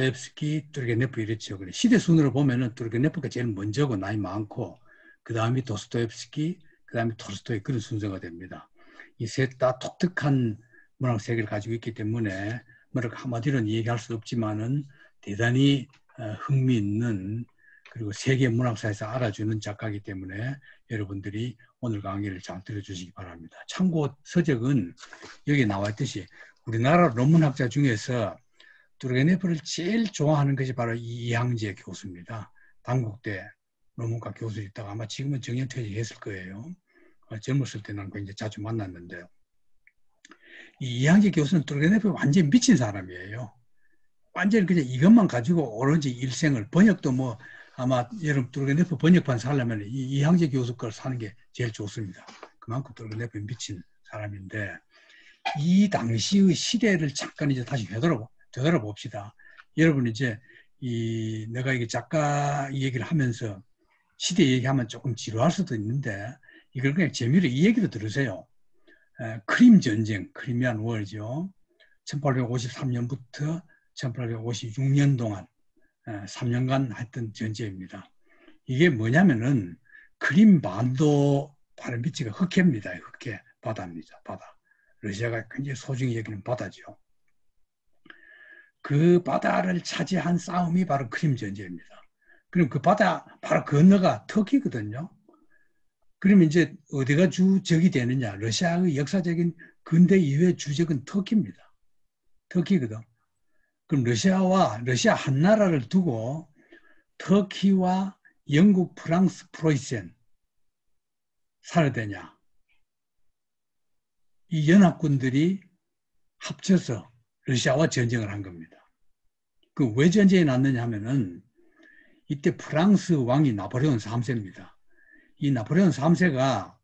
도스토옙스키, 뚜르게네프 이랬죠. 그래 시대 순으로 보면은 뚜르게네프가 제일 먼저고 나이 많고 그 다음이 도스토옙스키, 그 다음에 톨스토이 그런 순서가 됩니다. 이 셋 다 독특한 문학 세계를 가지고 있기 때문에 뭐랄까 한마디로는 얘기할 수 없지만은 대단히 어, 흥미있는 그리고 세계 문학사에서 알아주는 작가이기 때문에 여러분들이 오늘 강의를 잘 들어주시기 바랍니다. 참고 서적은 여기 나와 있듯이 우리나라 논문학자 중에서 뚜르게네프를 제일 좋아하는 것이 바로 이항재 교수입니다. 당국대 논문과 교수 있다가 아마 지금은 정년퇴직했을 거예요. 어, 젊었을 때는 굉장히 자주 만났는데요. 이 이항재 교수는 뚜르게네프에 완전히 미친 사람이에요. 완전히 그냥 이것만 가지고 오로지 일생을 번역도 뭐 아마 여러분 뚜르게네프 번역판 살려면 이 이항재 교수 걸 사는 게 제일 좋습니다. 그만큼 뚜르게네프에 미친 사람인데 이 당시의 시대를 잠깐 이제 다시 되돌아 되돌아봅시다. 여러분 이제 이 내가 이게 작가 얘기를 하면서 시대 얘기하면 조금 지루할 수도 있는데 이걸 그냥 재미로 이 얘기도 들으세요. 에, 크림 전쟁, 크리미안 월죠. 1853년부터 1856년 동안 에, 3년간 했던 전쟁입니다. 이게 뭐냐면은 크림 반도 바른 비치가 흑해입니다. 흑해 바다입니다. 바다. 러시아가 굉장히 소중히 여기는 바다죠. 그 바다를 차지한 싸움이 바로 크림 전쟁입니다. 그럼 그 바다 바로 건너가 터키거든요. 그러면 이제 어디가 주적이 되느냐? 러시아의 역사적인 근대 이후의 주적은 터키입니다. 터키거든. 그럼 러시아와 러시아 한 나라를 두고 터키와 영국, 프랑스, 프로이센 살아야 되냐? 이 연합군들이 합쳐서 러시아와 전쟁을 한 겁니다. 그 왜 전쟁이 났느냐 하면은 이때 프랑스 왕이 나폴레온 3세입니다. 이 나폴레온 3세가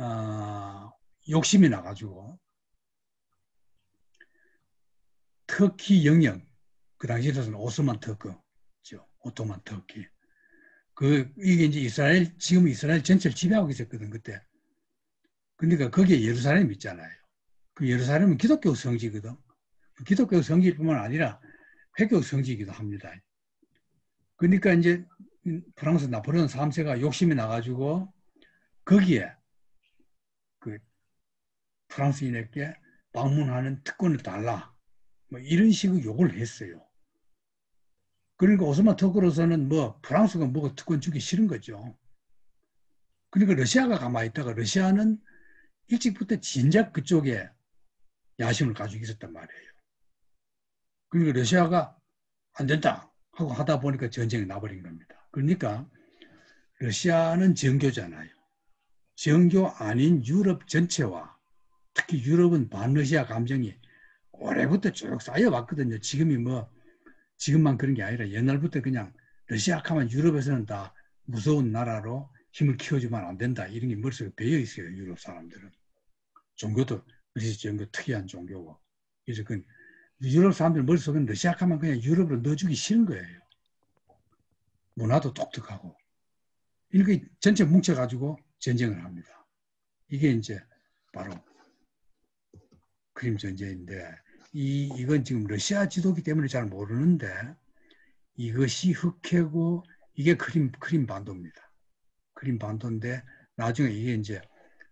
어, 욕심이 나가지고 터키 영역 그 당시에서는 오스만 터크죠. 오토만 터키. 그 이게 이제 이스라엘 지금 이스라엘 전체를 지배하고 있었거든 그때. 그러니까 거기에 예루살렘 있잖아요. 그 예루살렘은 기독교 성지거든. 기독교 성지뿐만 아니라 회교 성지이기도 합니다. 그러니까 이제 프랑스 나폴레온 3세가 욕심이 나가지고 거기에 그 프랑스인에게 방문하는 특권을 달라. 뭐 이런 식의 요구를 했어요. 그러니까 오스만 터크로서는 뭐 프랑스가 뭐가 특권 주기 싫은 거죠. 그러니까 러시아가 가만히 있다가 러시아는 일찍부터 진작 그쪽에 야심을 가지고 있었단 말이에요. 그러니까 러시아가 안 된다 하고 하다 보니까 전쟁이 나버린 겁니다. 그러니까 러시아는 정교잖아요. 정교 아닌 유럽 전체와 특히 유럽은 반러시아 감정이 오래부터 쭉 쌓여왔거든요. 지금이 뭐 지금만 그런 게 아니라 옛날부터 그냥 러시아 하면 유럽에서는 다 무서운 나라로 힘을 키워주면 안 된다. 이런 게 머릿속에 배어 있어요. 유럽 사람들은. 종교도 그래서 종교 특이한 종교고. 그래서 그 유럽 사람들 머릿속에는 러시아 하면 그냥 유럽으로 넣어주기 싫은 거예요. 문화도 독특하고. 이렇게 전체 뭉쳐가지고 전쟁을 합니다. 이게 이제 바로 크림 전쟁인데 이, 이건 지금 러시아 지도기 때문에 잘 모르는데 이것이 흑해고 이게 크림, 크림 반도입니다. 크림 반도인데 나중에 이게 이제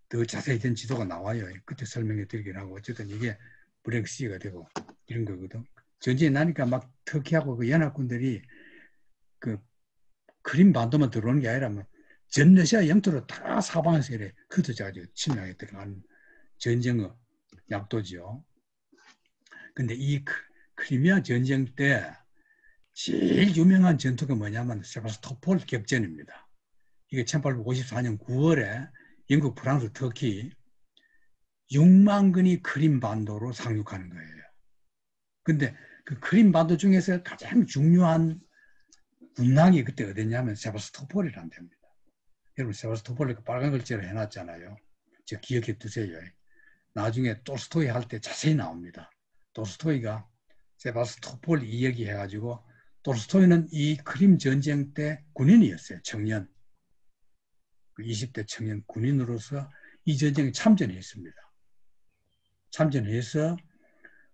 더 자세히 된 지도가 나와요. 그때 설명해 드리긴 하고 어쨌든 이게 브렉시가 되고 이런 거거든. 전쟁이 나니까 막 터키하고 그 연합군들이 그 크림 반도만 들어오는 게 아니라 뭐 전 러시아 영토로 다 사방에서 이래 흩어져가지고 침략에 들어가는 전쟁의 약도지요. 근데 이 크리미아 전쟁 때 제일 유명한 전투가 뭐냐면 세바스토폴 격전입니다. 이게 1854년 9월에 영국, 프랑스, 터키 6만 근이 크림 반도로 상륙하는 거예요. 근데 그 크림 반도 중에서 가장 중요한 군락이 그때 어디냐면 세바스토폴이란 데입니다. 여러분 세바스토폴에 그 빨간 글자로 해놨잖아요. 저 기억해 두세요. 나중에 톨스토이 할 때 자세히 나옵니다. 톨스토이가 세바스토폴 이야기 해가지고 톨스토이는 이 크림 전쟁 때 군인이었어요. 청년. 20대 그 청년 군인으로서 이 전쟁에 참전했습니다. 참전해서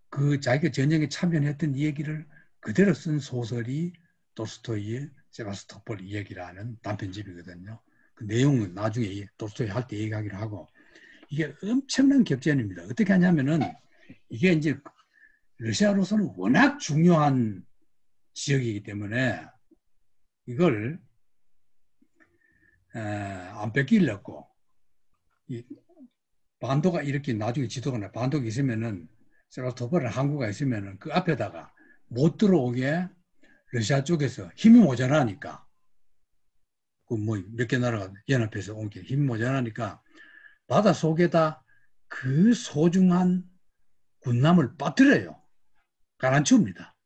그 자기가 전쟁에 참전했던 이야기를 그대로 쓴 소설이 도스토이의 세바스토폴 이야기라는 단편집이거든요. 그 내용은 나중에 도스토이 할 때 얘기하기로 하고 이게 엄청난 격전입니다. 어떻게 하냐면은 이게 이제 러시아로서는 워낙 중요한 지역이기 때문에 이걸 안 뺏기려고 이 반도가 이렇게 나중에 지도가 나 반도가 있으면은 세바스토폴에 항구가 있으면은 그 앞에다가 못 들어오게 러시아 쪽에서 힘이 모자라니까 그 뭐 몇 개 나라가 연합해서 온 게 힘이 모자라니까 바다 속에다 그 소중한 군남을 빠뜨려요. 가라앉힙니다.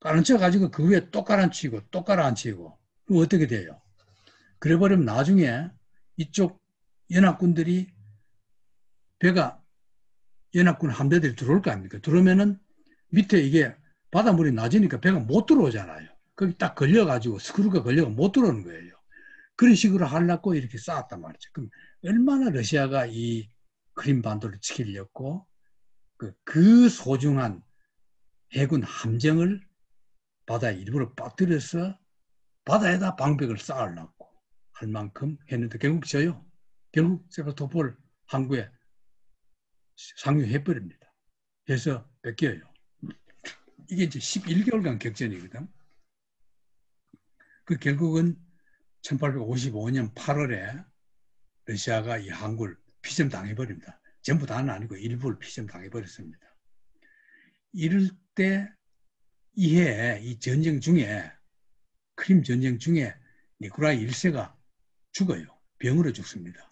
가라앉혀 가지고 그 위에 또 가라앉히고 또 가라앉히고 그럼 어떻게 돼요? 그래 버리면 나중에 이쪽 연합군들이 배가 연합군 함대들이 들어올 거 아닙니까? 들어오면은 밑에 이게 바닷물이 낮으니까 배가 못 들어오잖아요. 거기 딱 걸려가지고 스크루가 걸려가 못 들어오는 거예요. 그런 식으로 하려고 이렇게 쌓았단 말이죠. 그럼 얼마나 러시아가 이 크림 반도를 지키려고 그, 그 소중한 해군 함정을 바다에 일부러 빠뜨려서 바다에다 방벽을 쌓으려고 할 만큼 했는데 결국 져요. 결국 세바토폴 항구에 상륙해버립니다. 그래서 뺏겨요. 이게 이제 11개월간 격전이거든. 그 결국은 1855년 8월에 러시아가 이 항구를 피점 당해버립니다. 전부 다는 아니고 일부를 피점 당해버렸습니다. 이럴 때 이해 이 전쟁 중에 크림 전쟁 중에 니콜라이 1세가 죽어요. 병으로 죽습니다.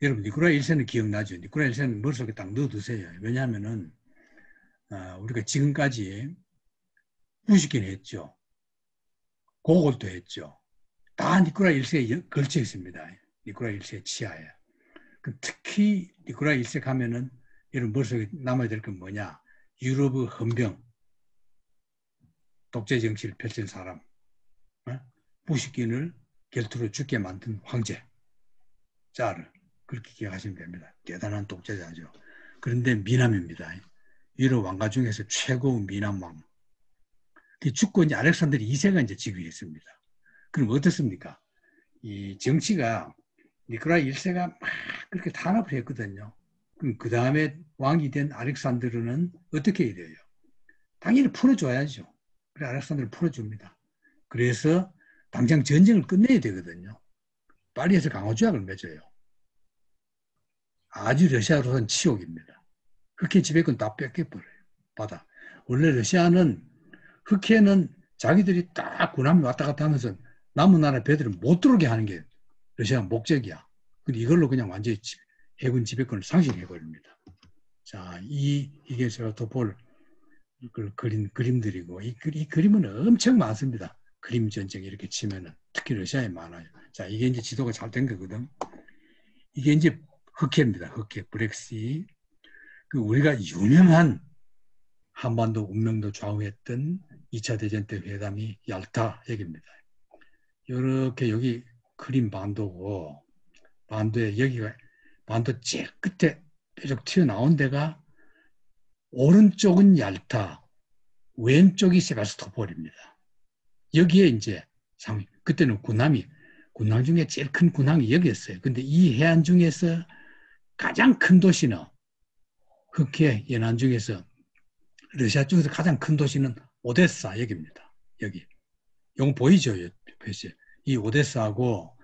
여러분 니콜라이 1세는 기억나죠? 니콜라이 1세는 머릿속에 딱 넣어두세요. 왜냐하면은 어, 우리가 지금까지 무식긴 했죠. 고골도 했죠. 다 니콜라 1세에 걸쳐 있습니다. 니콜라 1세 치하에. 그 특히 니콜라 1세 가면은 여러분 머릿속에 남아야 될 건 뭐냐. 유럽의 헌병, 독재 정치를 펼친 사람, 어? 무식인을 결투로 죽게 만든 황제, 자르. 그렇게 기억하시면 됩니다. 대단한 독재자죠. 그런데 미남입니다. 유럽 왕가 중에서 최고 미남 왕. 죽고 이제 알렉산드리 2세가 이제 즉위했습니다. 그럼 어떻습니까? 이 정치가 니콜라 1세가 막 그렇게 탄압을 했거든요. 그럼 그 다음에 왕이 된 알렉산드르는 어떻게 해야 돼요? 당연히 풀어줘야죠. 그래 알렉산드를 풀어줍니다. 그래서 당장 전쟁을 끝내야 되거든요. 빨리 해서 강호조약을 맺어요. 아주 러시아로서는 치욕입니다. 흑해 지배권 다 뺏겨버려요. 받아. 원래 러시아는 흑해는 자기들이 딱 군함이 왔다 갔다 하면서 남은 나라 배들을 못 들어오게 하는 게 러시아 목적이야. 근데 이걸로 그냥 완전히 해군 지배권을 상실해버립니다. 자, 이, 이게 제가 도볼 그린 그림들이고, 이, 이 그림은 엄청 많습니다. 그림 전쟁 이렇게 치면은. 특히 러시아에 많아요. 자, 이게 이제 지도가 잘 된 거거든. 이게 이제 흑해입니다. 흑해, 브렉시. 그 우리가 유명한 한반도 운명도 좌우했던 2차 대전 때 회담이 얄타 얘기입니다. 이렇게 여기 그림 반도고 반도에 여기가 반도 제일 끝에 뾰족 튀어나온 데가 오른쪽은 얄타, 왼쪽이 세바스토폴입니다. 여기에 이제 상 그때는 군함이 군함 중에 제일 큰 군함이 여기였어요. 근데 이 해안 중에서 가장 큰 도시는 흑해 연안 중에서 러시아 쪽에서 가장 큰 도시는 오데사 여기입니다. 여기. 용 보이죠? 표시. 이 오데사하고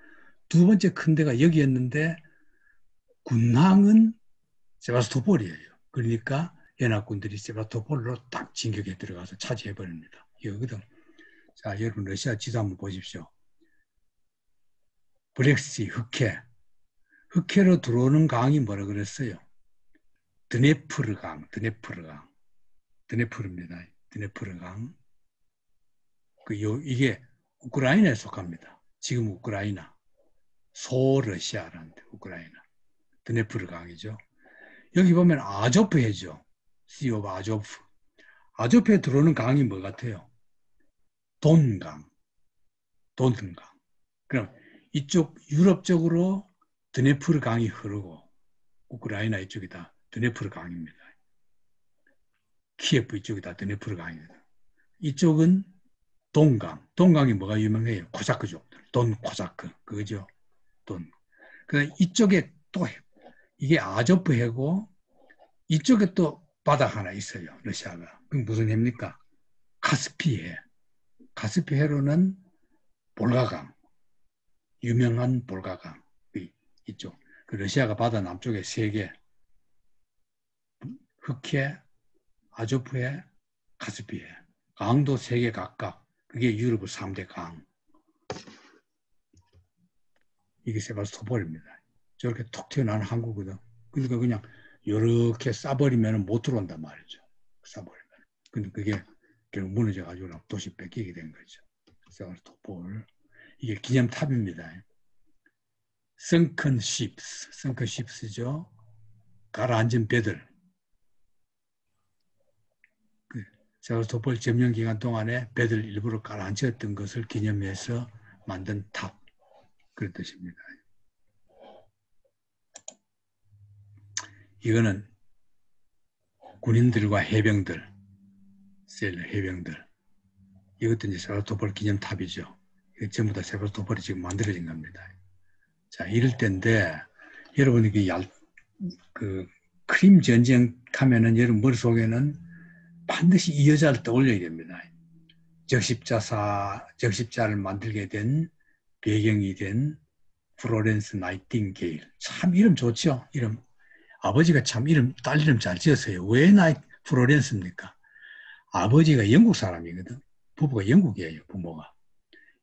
두 번째 큰 데가 여기였는데 군항은 세바스토폴이에요. 그러니까 연합군들이 세바스토폴로 딱 진격에 들어가서 차지해 버립니다. 이거거든. 자, 여러분 러시아 지도 한번 보십시오. 브렉시 흑해. 흑해로 들어오는 강이 뭐라 그랬어요? 드네프르 강, 드네프르 강, 드네프르입니다. 드네프르 강. 그 요, 이게 우크라이나에 속합니다. 지금 우크라이나. 소러시아라는 데, 우크라이나. 드네프르 강이죠. 여기 보면 아조프 해죠. Sea of Azov. 아조프에 들어오는 강이 뭐 같아요? 돈강. 돈강. 그럼 이쪽 유럽 쪽으로 드네프르 강이 흐르고 우크라이나 이쪽이다. 드네프르 강입니다. 키예프 이쪽이 다 드네프르 강입니다. 이쪽은 돈강. 돈강이 뭐가 유명해요? 코자크족들. 돈 코자크. 그거죠. 돈. 그 이쪽에 또 이게 아조프 해고 이쪽에 또 바다 하나 있어요. 러시아가. 그럼 무슨 해입니까? 카스피 해. 카스피 해로는 볼가강. 유명한 볼가강. 이쪽. 그 러시아가 바다 남쪽에 세 개. 흑해, 아조프해, 카스피해. 강도 세 개 각각. 그게 유럽의 3대 강. 이게 세바스토폴입니다. 저렇게 톡 튀어나오는 항구거든. 그러니까 그냥 이렇게 싸버리면 못 들어온단 말이죠. 싸버리면. 근데 그게 결국 무너져가지고 도시 뺏기게 된 거죠. 세바스토폴. 이게 기념탑입니다. Sunken ships, sunken ships죠. 가라앉은 배들. 세바스토폴 점령 기간 동안에 배들 일부러 가라앉혔던 것을 기념해서 만든 탑 그런 뜻입니다. 이거는 군인들과 해병들, 셀 해병들 이것도 이제 세바스토폴 기념탑이죠. 이거 전부 다 세바스토폴이 지금 만들어진 겁니다. 자, 이럴 때인데 여러분이 그, 얄, 그 크림 전쟁 하면은 여러분 머릿속에는 반드시 이 여자를 떠올려야 됩니다. 적십자사, 적십자를 만들게 된 배경이 된 플로렌스 나이팅게일. 참 이름 좋죠? 이름. 아버지가 참 이름, 딸 이름 잘 지었어요. 왜 나이, 플로렌스입니까? 아버지가 영국 사람이거든. 부부가 영국이에요, 부모가.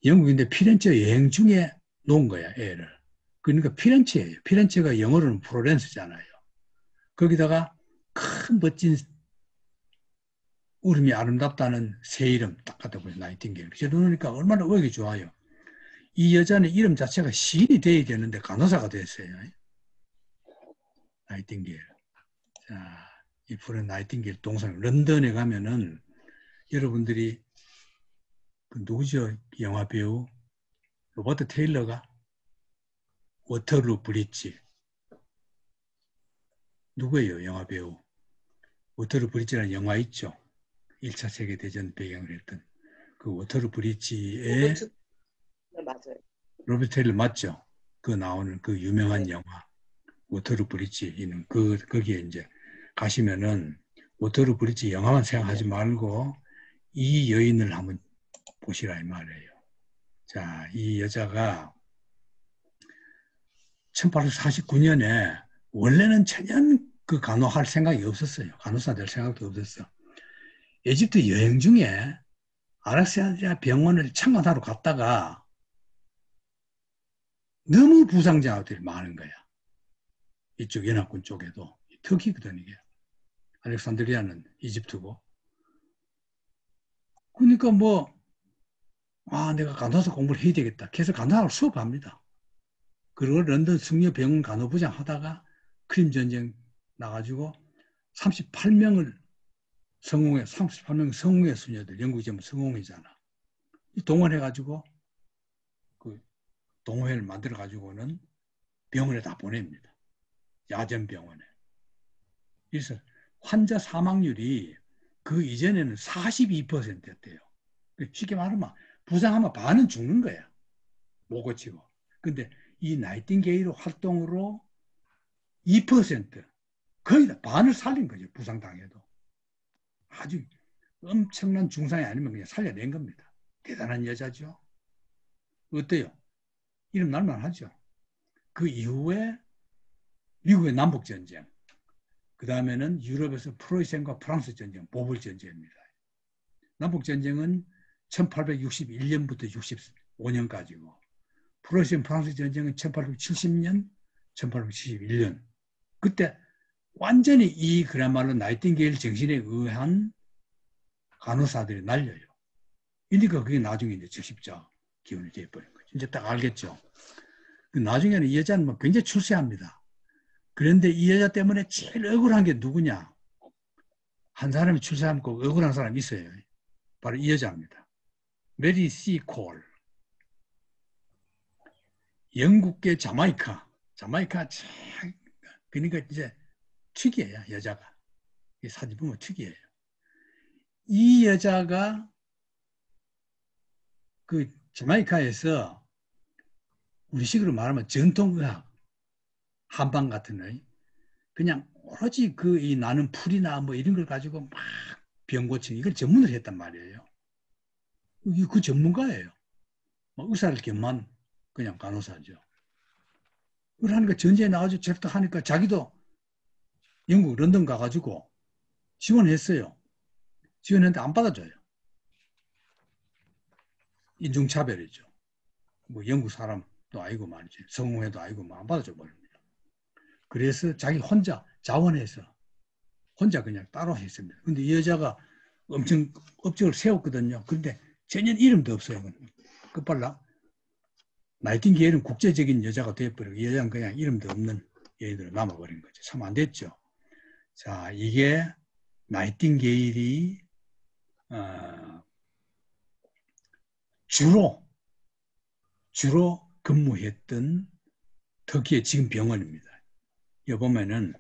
영국인데 피렌체 여행 중에 놓은 거야, 애를. 그러니까 피렌체예요. 피렌체가 영어로는 플로렌스잖아요. 거기다가 큰 멋진 울음이 아름답다는 새 이름 딱 갖다 보니 나이팅게일. 그러니까 얼마나 의욕이 좋아요. 이 여자는 이름 자체가 시인이 돼야 되는데 간호사가 됐어요. 나이팅게일. 자, 이 푸른 나이팅게일 동상 런던에 가면은 여러분들이 그 누구죠? 영화 배우 로버트 테일러가 Waterloo Bridge 누구예요? 영화 배우 Waterloo Bridge라는 영화 있죠? 1차 세계 대전 배경을 했던 그 Waterloo Bridge에 로버트, 네, 맞아요. 로버트 테일러 맞죠? 그 나오는 그 유명한 네. 영화 Waterloo Bridge 있는 그 거기에 이제 가시면은 Waterloo Bridge 영화만 생각하지 말고 이 여인을 한번 보시라 이 말이에요. 자, 이 여자가 1849년에 원래는 전혀 그 간호할 생각이 없었어요. 간호사 될 생각도 없었어. 에집트 여행 중에 아렉산드리아 병원을 참관하러 갔다가 너무 부상자들이 많은 거야. 이쪽 연합군 쪽에도 터키거든 이게. 알렉산드리아는 이집트고. 그러니까 뭐, 아, 내가 간호사 공부를 해야 되겠다. 그래서 간호사를 수업합니다. 그리고 런던 승려 병원 간호부장 하다가 크림 전쟁 나가지고 38명을 성공해, 38명 성공의 수녀들, 영국이 지 성공이잖아. 동원해가지고 그 동호회를 만들어가지고는 병원에 다 보냅니다. 야전 병원에. 그래서 환자 사망률이 그 이전에는 42%였대요. 쉽게 말하면 부상하면 반은 죽는 거야. 못 고치고. 근데 이 나이팅게일 활동으로 2% 거의 다 반을 살린 거죠. 부상당해도. 아주 엄청난 중상이 아니면 그냥 살려낸 겁니다. 대단한 여자죠. 어때요? 이름 날만 하죠. 그 이후에 미국의 남북전쟁, 그 다음에는 유럽에서 프로이센과 프랑스 전쟁, 보불 전쟁입니다. 남북 전쟁은 1861년부터 65년까지고, 프로이센 프랑스 전쟁은 1870년, 1871년. 그때 완전히 이 그야말로 나이팅게일 정신에 의한 간호사들이 날려요. 그러니까 그게 나중에 이제 적십자 기운이 되어버린 거죠. 이제 딱 알겠죠. 그 나중에는 이 여자는 뭐 굉장히 출세합니다. 그런데 이 여자 때문에 제일 억울한 게 누구냐? 한 사람이 출세하면 꼭 억울한 사람이 있어요. 바로 이 여자입니다. 메리 시 콜. 영국계 자마이카. 자마이카, 그러니까 이제 특이해요, 여자가. 이 사진 보면 특이해요. 이 여자가 그 자마이카에서 우리식으로 말하면 전통의학 한방 같은 의 그냥 오로지 그 이 나는 풀이나 뭐 이런 걸 가지고 막 병 고치는 이걸 전문을 했단 말이에요. 그 전문가예요. 뭐 의사를 겸한 그냥 간호사죠. 그러니까 전제에 나와서 저렇게 하니까 자기도 영국 런던 가가지고 지원했어요. 지원했는데 안 받아줘요. 인종차별이죠. 뭐 영국 사람도 아니고 말이지. 성공회도 아니고 뭐 안 받아줘 버립니다. 그래서 자기 혼자 자원해서 혼자 그냥 따로 했습니다. 근데 이 여자가 엄청 업적을 세웠거든요. 근데 전혀 이름도 없어요. 끝발라. 나이팅게일은 국제적인 여자가 되어버리고 이 여자는 그냥 이름도 없는 여인으로 남아버린 거죠. 참 안 됐죠. 자, 이게 나이팅게일이 어, 주로 주로 근무했던 터키의 지금 병원입니다. 여기 보면은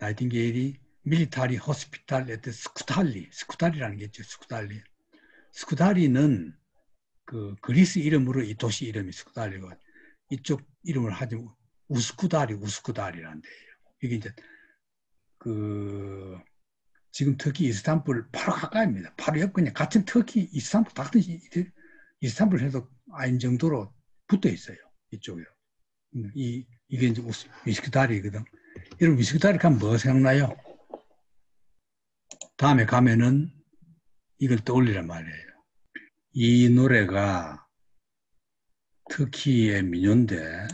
나이팅게일이 Military Hospital at Scutari 스쿠탈리라는 게 있죠. 스쿠탈리 스쿠탈리는 그 그리스 이름으로 이 도시 이름이 스쿠달리고 이쪽 이름을 하지 우스쿠다리 우스쿠다리라는 데예요. 이게 이제 그 지금 터키 이스탄불 바로 가까이입니다. 바로 옆 그냥 같은 터키 이스탄불 같은 이스탄불 해도 아닌 정도로 붙어 있어요. 이쪽에 이 이게 이제 우스, 위스크다리거든. 여러분 위스크다리 가면 뭐 생각나요? 다음에 가면은 이걸 떠올리란 말이에요. 이 노래가 터키의 민요인데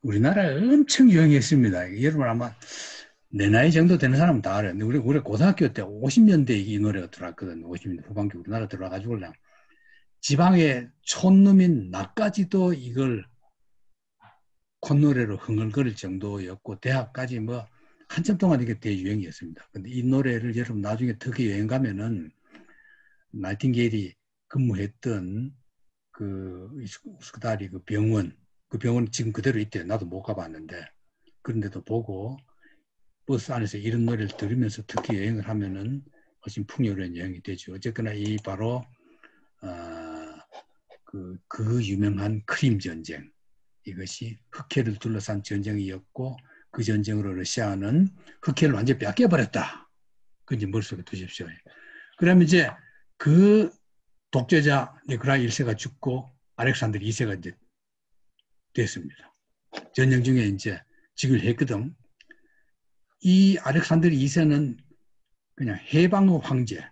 우리나라에 엄청 유행했습니다. 여러분 아마 내 나이 정도 되는 사람은 다 알아요. 우리, 우리 고등학교 때 50년대에 이 노래가 들어왔거든. 50년대 후반기 우리나라 들어와가지고 그냥 지방의 촌놈인 나까지도 이걸 콧노래로 흥얼거릴 정도였고 대학까지 뭐 한참 동안 이게 대유행이었습니다. 근데 이 노래를 여러분 나중에 터키 여행 가면은 나이팅게일이 근무했던 그 우스크다리 그 병원 그 병원 지금 그대로 있대요. 나도 못 가봤는데 그런데도 보고 버스 안에서 이런 노래를 들으면서 특히 여행을 하면은 훨씬 풍요로운 여행이 되죠. 어쨌거나 이 바로 어, 그, 그 유명한 크림 전쟁 이것이 흑해를 둘러싼 전쟁이었고 그 전쟁으로 러시아는 흑해를 완전히 뺏겨버렸다. 그 이제 머릿속에 두십시오. 그러면 이제 그 독재자 니크라 1세가 죽고 알렉산더 2세가 이제 됐습니다. 전쟁 중에 이제 직을 했거든. 이 알렉산더 2세는 그냥 해방의 황제,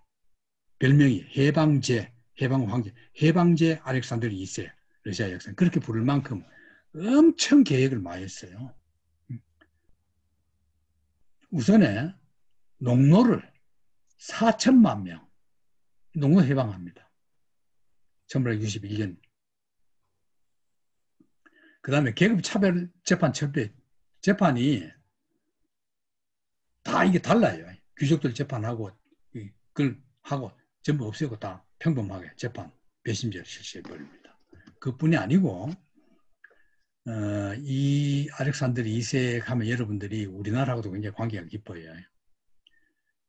별명이 해방제, 해방 황제, 해방제 알렉산더 2세, 러시아 역사 그렇게 부를 만큼 엄청 계획을 많이 했어요. 우선에 농노를 4천만 명, 농노 해방합니다. 1961년. 그 다음에 계급차별 재판 철폐 재판이 다 이게 달라요. 귀족들 재판하고 그걸 하고 전부 없애고 다 평범하게 재판 배심제를 실시해 버립니다. 그뿐이 아니고 어, 이 알렉산더 2세 가면 여러분들이 우리나라하고도 굉장히 관계가 깊어요.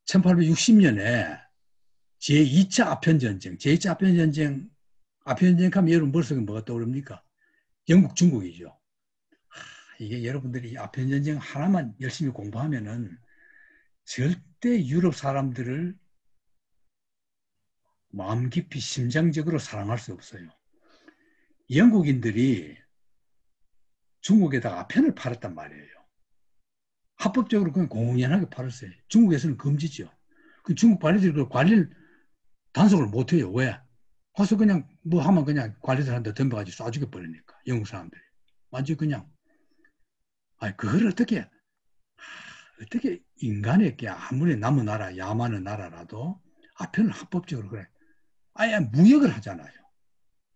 1860년에 제2차 아편전쟁, 제2차 아편전쟁, 아편전쟁 하면 여러분 머릿속에 뭐가 떠오릅니까? 영국, 중국이죠. 하, 이게 여러분들이 아편전쟁 하나만 열심히 공부하면은 절대 유럽 사람들을 마음 깊이 심장적으로 사랑할 수 없어요. 영국인들이 중국에다가 아편을 팔았단 말이에요. 합법적으로 그냥 공연하게 팔았어요. 중국에서는 금지죠. 그 중국 관리들이 그 관리를 단속을 못해요. 왜? 가서 그냥 뭐 하면 그냥 관리들한테 덤벼가지고 쏴 죽여 버리니까. 영국 사람들이. 완전 그냥. 아니, 그걸 어떻게, 어떻게 인간에게 아무리 남은 나라, 야만의 나라라도 아편을 합법적으로 그래. 아예 무역을 하잖아요.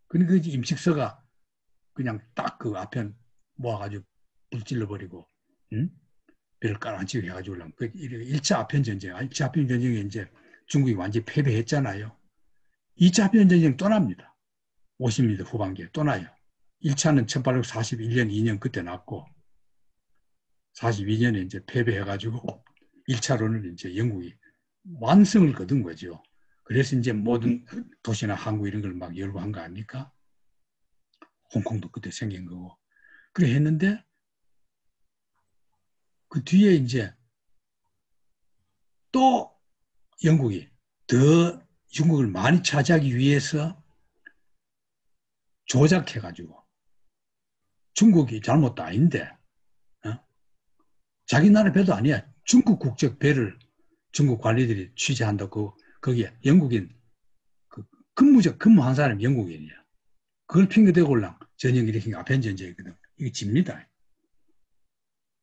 그러니까 임식서가 그냥 딱 그 아편 모아가지고 불 질러 버리고, 응? 별을 깔아앉히고 해가지고, 그 1차 아편 전쟁, 1차 아편 전쟁에 이제 중국이 완전히 패배했잖아요. 2차 아편 전쟁 떠납니다. 50년대 후반기에 떠나요. 1차는 1841년, 2년 그때 났고, 42년에 이제 패배해가지고 1차로는 이제 영국이 완성을 거둔 거죠. 그래서 이제 모든 도시나 항구 이런 걸 막 열고 한 거 아닙니까? 홍콩도 그때 생긴 거고. 그래 했는데 그 뒤에 이제 또 영국이 더 중국을 많이 차지하기 위해서 조작해가지고 중국이 잘못도 아닌데 어? 자기 나라 배도 아니야. 중국 국적 배를 중국 관리들이 취재한다고 거기에 영국인 그 근무적 근무한 사람이 영국인이야. 그걸 핑계대고 올랑 전쟁 일으킨 게 아펜 전쟁이거든. 이게 집니다.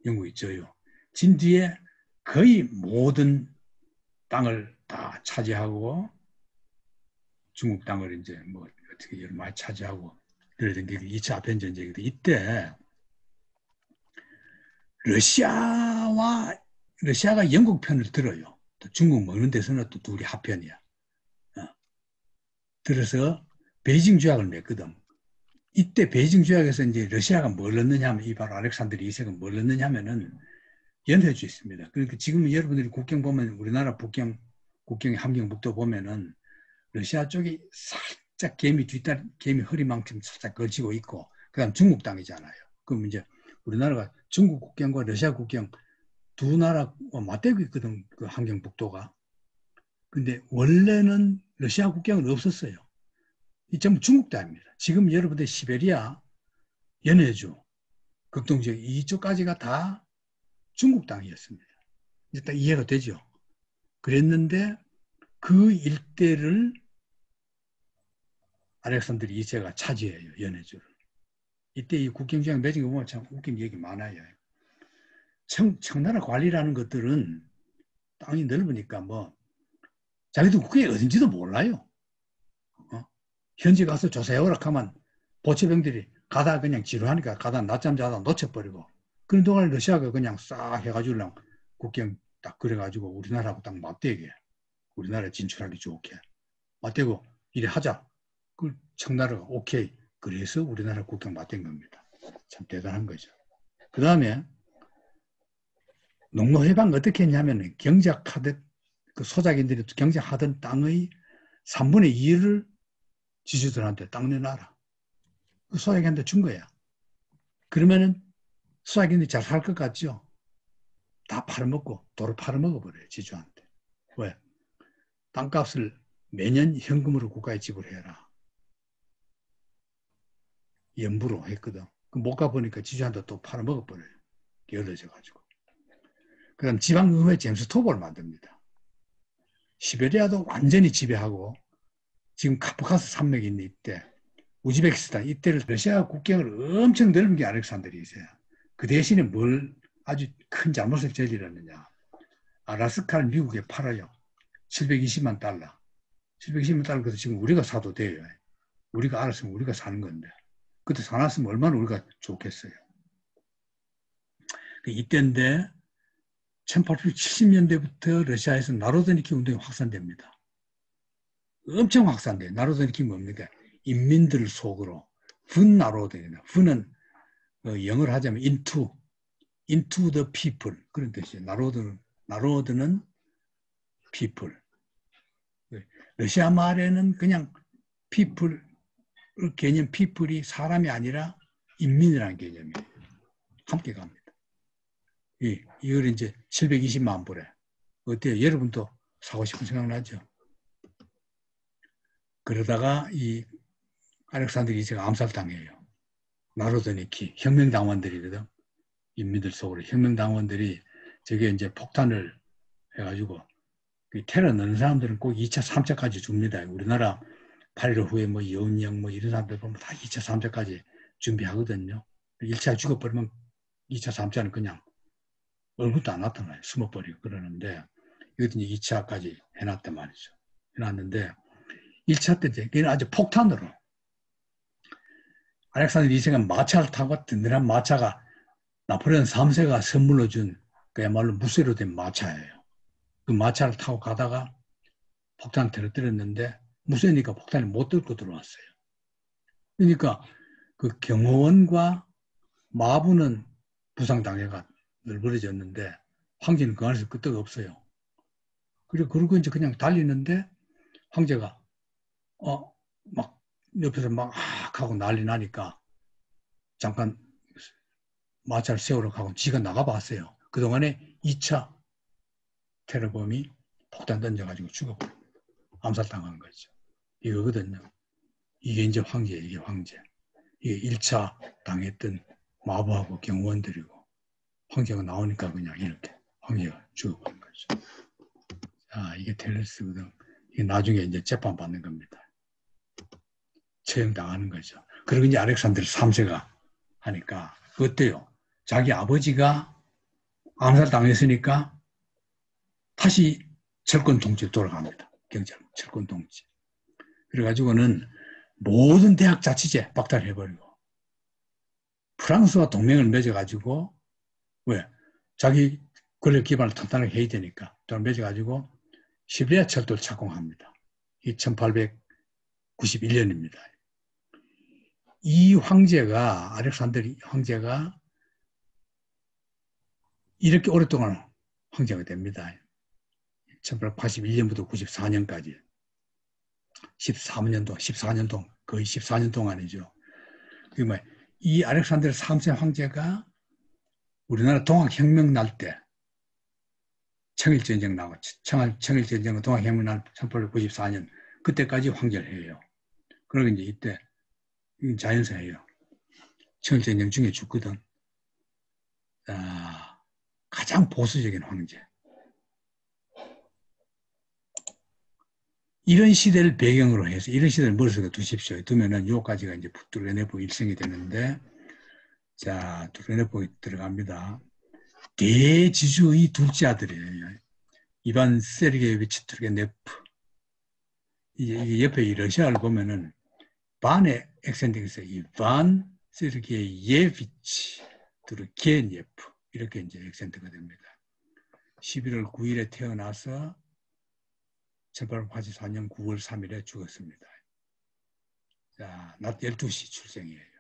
영국이 져요. 진 뒤에 거의 모든 땅을 다 차지하고 중국 땅을 이제 뭐 어떻게 여러 많이 차지하고 그러던 게 2차 아펜 전쟁이거든. 이때 러시아와 러시아가 영국 편을 들어요. 또 중국 먹는 데서는 또 둘이 합편이야. 어. 들어서 베이징 조약을 맺거든. 이때 베이징 조약에서 이제 러시아가 뭘 넣느냐 하면 이 바로 알렉산드르 2세가 뭘 넣느냐 하면은 연해주 있습니다. 그러니까 지금 여러분들이 국경 보면 우리나라 북경 국경의 함경북도 보면은 러시아 쪽이 살짝 개미 뒷다리 개미 허리만큼 살짝 걸치고 있고 그다음 중국 땅이잖아요. 그럼 이제 우리나라가 중국 국경과 러시아 국경 두 나라 맞대고 있거든 그 함경북도가. 근데 원래는 러시아 국경은 없었어요. 이 전부 중국 땅입니다. 지금 여러분들 시베리아, 연해주, 극동지역 이쪽까지가 다 중국 땅이었습니다. 일단 이해가 되죠. 그랬는데 그 일대를 알렉산드르 2세가 차지해요. 연해주를. 이때 이 국경지역 매진 거 보면 참 웃긴 얘기 많아요. 청, 청나라 관리라는 것들은 땅이 넓으니까 뭐 자기도 그게 어딘지도 몰라요. 어? 현지 가서 조사해오라 하면 보체병들이 가다 그냥 지루하니까 가다 낮잠 자다 놓쳐버리고 그런 동안 러시아가 그냥 싹 해가지고 국경 딱 그래가지고 우리나라하고 딱 맞대게 우리나라 진출하기 좋게 맞대고 이래 하자 그 청나라가 오케이 그래서 우리나라 국경 맞댄 겁니다. 참 대단한 거죠. 그 다음에 농노해방 어떻게 했냐면 경작하듯 그 소작인들이 경작하던 땅의 3분의 2를 지주들한테 땅 내놔라. 그 소작인한테 준 거야. 그러면은 소작인들이 잘살 것 같죠? 다 팔아먹고 도로 팔아먹어버려요. 지주한테. 왜? 땅값을 매년 현금으로 국가에 지불해라. 연부로 했거든. 못 가보니까 지주한테 또 팔아먹어버려요. 게을러져가지고. 그 다음 지방의회 제임스 토벌을 만듭니다. 시베리아도 완전히 지배하고 지금 카프카스 산맥이 있는 이때 우즈베키스탄 이때를 러시아 국경을 엄청 넓은 게 알렉산드리 있어요. 그 대신에 뭘 아주 큰 잘못을 저질렀느냐. 아라스카를 미국에 팔아요. 720만 달러. 720만 달러 그래서 지금 우리가 사도 돼요. 우리가 알았으면 우리가 사는 건데. 그때 사놨으면 얼마나 우리가 좋겠어요. 그 이때인데 1870년대부터 러시아에서 나로드니키 운동이 확산됩니다. 엄청 확산돼요. 나로드니키 뭡니까? 인민들 속으로 분 나로드입니다. 분은 어, 영어를 하자면 into, into the people 그런 뜻이에요. 나로드, 나로드는 people. 러시아 말에는 그냥 people 개념 people이 사람이 아니라 인민이라는 개념이에요. 함께 갑니다. 이, 이걸 이제 720만 불에. 어때요? 여러분도 사고 싶은 생각 나죠? 그러다가 이 알렉산드르 2세가 암살당해요. 나로드니키, 혁명당원들이거든. 인민들 속으로 혁명당원들이 저게 이제 폭탄을 해가지고 그 테러 넣는 사람들은 꼭 2차, 3차까지 줍니다. 우리나라 8일 후에 뭐 여운영 뭐 이런 사람들 보면 다 2차, 3차까지 준비하거든요. 1차 죽어버리면 2차, 3차는 그냥 얼굴도 안 나타나요. 숨어버리고 그러는데 이것도 이제 2차까지 해놨단 말이죠. 해놨는데 1차 때 이제 아주 폭탄으로 알렉산더 2세가 마차를 타고 든든한 마차가 나폴레온 3세가 선물로 준 그야말로 무쇠로 된 마차예요. 그 마차를 타고 가다가 폭탄 터뜨렸는데 무쇠니까 폭탄이 못 들고 들어왔어요. 그러니까 그 경호원과 마부는 부상당해가 늘버려졌는데 황제는 그 안에서 끄떡 없어요. 그리고 그러고 이제 그냥 달리는데 황제가 어 막 옆에서 막 하고 난리 나니까 잠깐 마차를 세우러 가고 지가 나가봤어요. 그동안에 2차 테러범이 폭탄 던져가지고 죽어버립니다. 암살당한 거죠. 이거거든요. 이게 이제 황제, 이게 황제. 이게 1차 당했던 마부하고 경호원들이고 황제가 나오니까 그냥 이렇게 황제가 죽어버린 거죠. 자, 이게 텔레스거든. 이게 나중에 이제 재판 받는 겁니다. 처형당하는 거죠. 그리고 이제 알렉산드르 3세가 하니까 어때요? 자기 아버지가 암살 당했으니까 다시 철권 통치로 돌아갑니다. 경찰 철권 통치. 그래가지고는 모든 대학 자치제 박탈해버리고 프랑스와 동맹을 맺어가지고 왜 자기 권력 기반을 탄탄하게 해야 되니까 또 맺어가지고 시베리아 철도를 착공합니다. 이 1891년입니다. 이 황제가 아렉산드리 황제가 이렇게 오랫동안 황제가 됩니다. 1881년부터 94년까지 13년 동안, 14년 동안, 거의 14년 동안이죠. 그러면 이 아렉산드르 3세 황제가 우리나라 동학혁명 날 때, 청일전쟁 나고, 청일, 청일전쟁, 동학혁명 날 1894년, 그때까지 황제를 해요. 그러고 이제 이때, 자연사예요. 청일전쟁 중에 죽거든. 아, 가장 보수적인 황제. 이런 시대를 배경으로 해서 이런 시대를 머릿속에 두십시오. 두면은 요까지가 이제 두레네포 일성이 되는데 자 두레네포에 들어갑니다. 대지주의 둘째 아들이에요. 이반 세르게비치 투르게네프 이 옆에 이 러시아를 보면은 반의 있어요. 이반 세르게예비치 투르게네프 이렇게 이제 액센트가 됩니다. 11월 9일에 태어나서 1884년 9월 3일에 죽었습니다. 자, 낮 12시 출생이에요.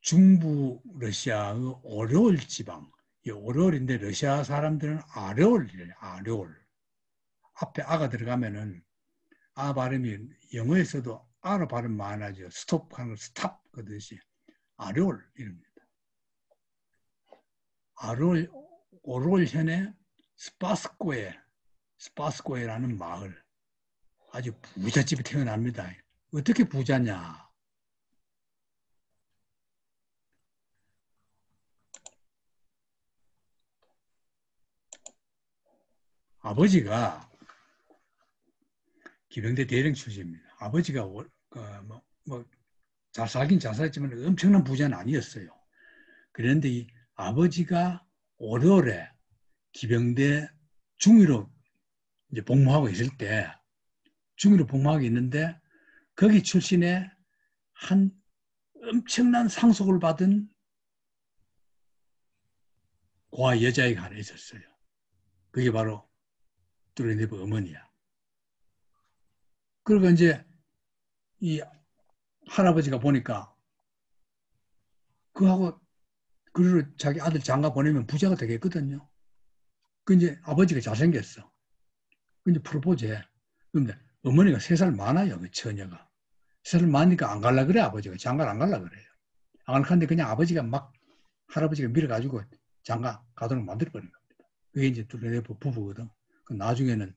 중부 러시아의 오레올 지방, 이 오레올인데 러시아 사람들은 아레올이래요. 아레올. 앞에 아가 들어가면은 아 발음이 영어에서도 아로 발음 많아져. 스톱 하는 스탑 그듯이 아레올 이럽니다. 아레올 오레올 현의 스파스코에 스파스코에라는 마을 아주 부잣집이 태어납니다. 어떻게 부자냐? 아버지가 기병대 대령 출신입니다. 아버지가 어, 뭐, 뭐, 잘 살긴 잘 살았지만 엄청난 부자는 아니었어요. 그런데 이 아버지가 오월에 기병대 중위로 이제 복무하고 있을 때 중위로 복무하고 있는데 거기 출신의 한 엄청난 상속을 받은 고아 여자애가 하나 있었어요. 그게 바로 뚜레네브 어머니야. 그리고 이제 이 할아버지가 보니까 그하고 그를 자기 아들 장가 보내면 부자가 되겠거든요. 그 이제 아버지가 잘생겼어. 근데 프로포즈해. 근데 어머니가 세 살 많아요, 그 처녀가. 세 살 많으니까 안 갈라 그래, 아버지가. 장가를 안 갈라 그래요. 안 갈는데 그냥 아버지가 막 할아버지가 밀어가지고 장가 가도록 만들어버린 겁니다. 그게 이제 둘레네프 부부거든. 그 나중에는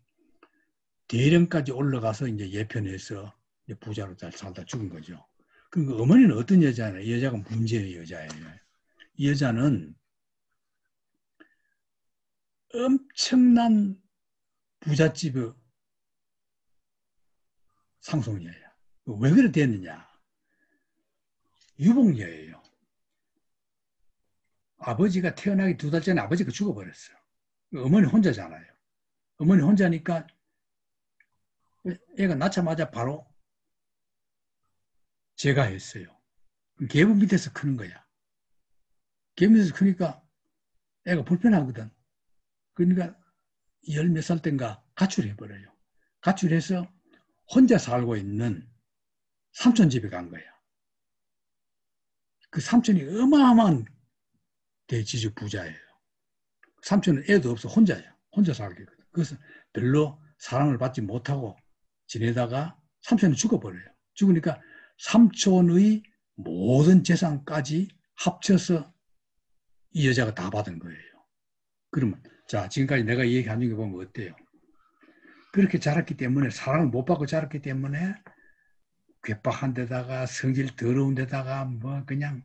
대령까지 올라가서 이제 예편에서 이제 부자로 잘 살다 죽은 거죠. 그 어머니는 어떤 여자냐? 이 여자가 문제의 여자예요. 이 여자는 엄청난 부잣집의 상속녀예요. 왜 그래 됐느냐? 유복녀예요. 아버지가 태어나기 두 달 전에 아버지가 죽어버렸어요. 어머니 혼자잖아요. 어머니 혼자니까 애가 낳자마자 바로 제가 했어요. 개부 밑에서 크는 거야. 개부 밑에서 크니까 애가 불편하거든. 그러니까 열 몇 살 땐가 가출해버려요. 가출해서 혼자 살고 있는 삼촌 집에 간 거야. 그 삼촌이 어마어마한 대지주 부자예요. 삼촌은 애도 없어 혼자예요. 혼자 살게 거든. 그래서 별로 사랑을 받지 못하고 지내다가 삼촌이 죽어버려요. 죽으니까 삼촌의 모든 재산까지 합쳐서 이 여자가 다 받은 거예요. 그러면 자 지금까지 내가 얘기한 중에 보면 어때요? 그렇게 자랐기 때문에 사랑을 못 받고 자랐기 때문에 괴팍한 데다가 성질 더러운 데다가 뭐 그냥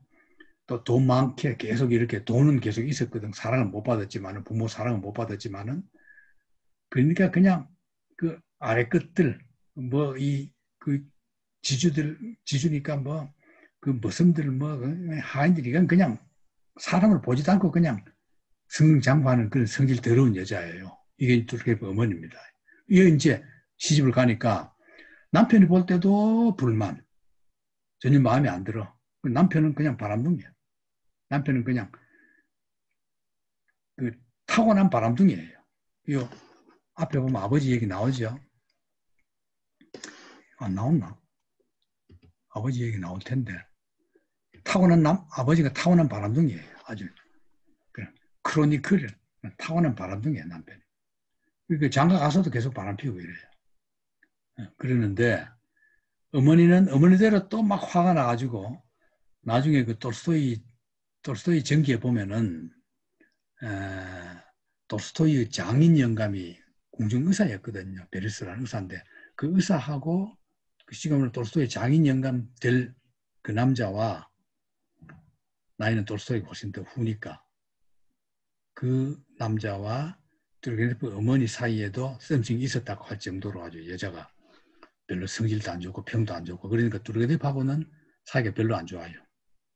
또 돈 많게 계속 이렇게 돈은 계속 있었거든. 사랑을 못 받았지만은 부모 사랑을 못 받았지만은 그러니까 그냥 그 아래 끝들 뭐 이 그 지주들 지주니까 뭐그 머슴들 뭐 하인들이 그냥 사람을 보지도 않고 그냥 성장구하는 그런 성질 더러운 여자예요. 이게 둘의 어머니입니다. 이게 이제 시집을 가니까 남편이 볼 때도 불만. 전혀 마음에 안 들어. 남편은 그냥 바람둥이야. 남편은 그냥 그 타고난 바람둥이에요. 이 앞에 보면 아버지 얘기 나오죠. 안 나왔나? 아버지 얘기 나올 텐데 타고난 남 아버지가 타고난 바람둥이에요. 아주 크로니클 타고난 바람둥이에요 남편이. 그러니까 장가 가서도 계속 바람 피우고 이래요. 예, 그러는데 어머니는 어머니대로 또 막 화가 나가지고 나중에 그 톨스토이 톨스토이 전기에 보면은 에, 톨스토이 장인 영감이 공중 의사였거든요. 베르스라는 의사인데 그 의사하고 그 시간으로 톨스토이 장인 영감 될 그 남자와 나이는 톨스토이 훨씬 더 후니까 그 남자와 뚜르게네프 어머니 사이에도 썸씽이 있었다고 할 정도로 아주 여자가 별로 성질도 안 좋고 평도 안 좋고 그러니까 뚜르게네프하고는 사이가 별로 안 좋아요.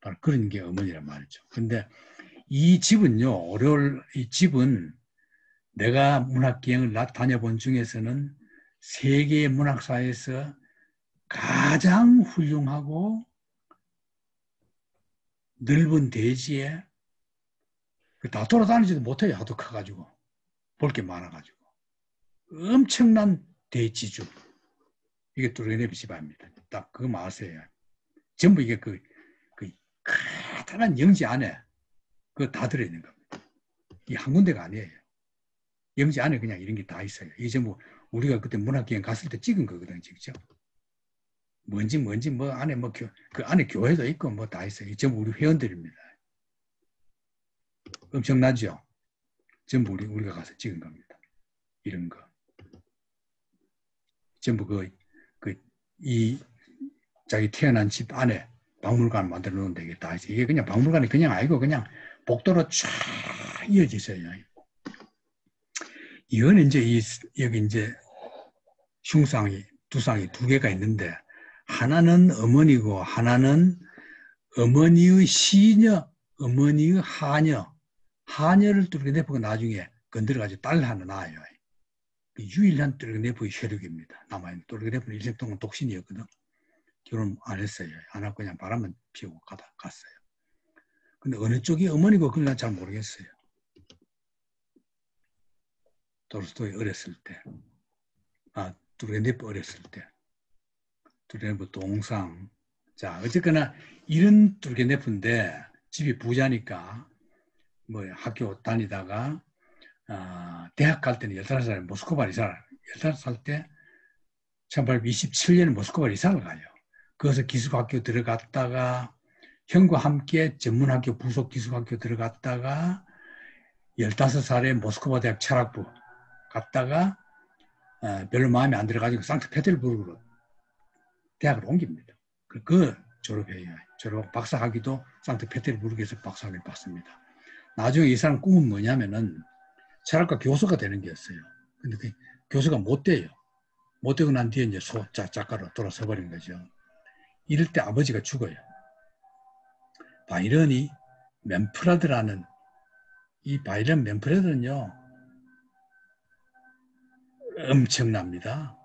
바로 그런 게 어머니란 말이죠. 근데 이 집은요, 오레올 이 집은 내가 문학기행을 다녀본 중에서는 세계 문학사에서 가장 훌륭하고 넓은 대지에 그다 돌아다니지도 못해요. 하도 커가지고. 볼 게 많아가지고. 엄청난 대지주. 이게 뚜르네비 집안입니다. 딱 그거 마세요. 전부 이게 그, 그, 커다란 영지 안에 그거 다 들어있는 겁니다. 이 한 군데가 아니에요. 영지 안에 그냥 이런 게 다 있어요. 이게 전부 우리가 그때 문학기행 갔을 때 찍은 거거든요, 직접. 뭔지 뭔지 뭐 안에 뭐 그 안에 교회도 있고 뭐 다 있어요. 이 전부 우리 회원들입니다. 엄청나죠? 전부 우리, 우리가 가서 찍은 겁니다. 이런 거. 전부 그, 그, 이, 자기 태어난 집 안에 박물관 만들어 놓은 데게 다 있어요. 이게 그냥 박물관이 그냥 아니고 그냥 복도로 쫙 이어져 있어요. 이건 이제 이, 여기 이제 흉상이, 두상이 두 개가 있는데, 하나는 어머니고, 하나는 어머니의 시녀, 어머니의 하녀, 뚫게 내보고 나중에 건드려가지고 딸 하나 낳아요. 그 유일한 뚫게 내보의 혈육입니다. 남아있는 뚫게 내보는 일생 동안 독신이었거든. 결혼 안 했어요. 안 하고 그냥 바람만 피우고 가다 갔어요. 근데 어느 쪽이 어머니고 그걸 난잘 모르겠어요. 도르스토이 어렸을 때. 아, 뚜르겐네프 어렸을 때. 뚜르겐네프 동상. 자, 어쨌거나 이런 뚜르겐네프인데 집이 부자니까 뭐 학교 다니다가 어, 대학 갈 때는 15살에 모스크바를 이사를 15살 때 1827년에 모스크바를 이사를 가요. 거기서 기숙학교 들어갔다가 형과 함께 전문학교 부속 기숙학교 들어갔다가 15살에 모스크바 대학 철학부 갔다가 어, 별로 마음에 안 들어가지고 상트페테르부르크로 대학을 옮깁니다. 그, 그 졸업해요. 졸업 박사학위도 상트페테르부르크에서 박사학위를 받습니다. 나중에 이 사람 꿈은 뭐냐면은 철학과 교수가 되는 게였어요. 근데 그 교수가 못 돼요. 못 되고 난 뒤에 이제 소, 작, 작가로 돌아서 버린 거죠. 이럴 때 아버지가 죽어요. 바이런이 멤프라드라는 이 바이런 멤프라드는요 엄청납니다.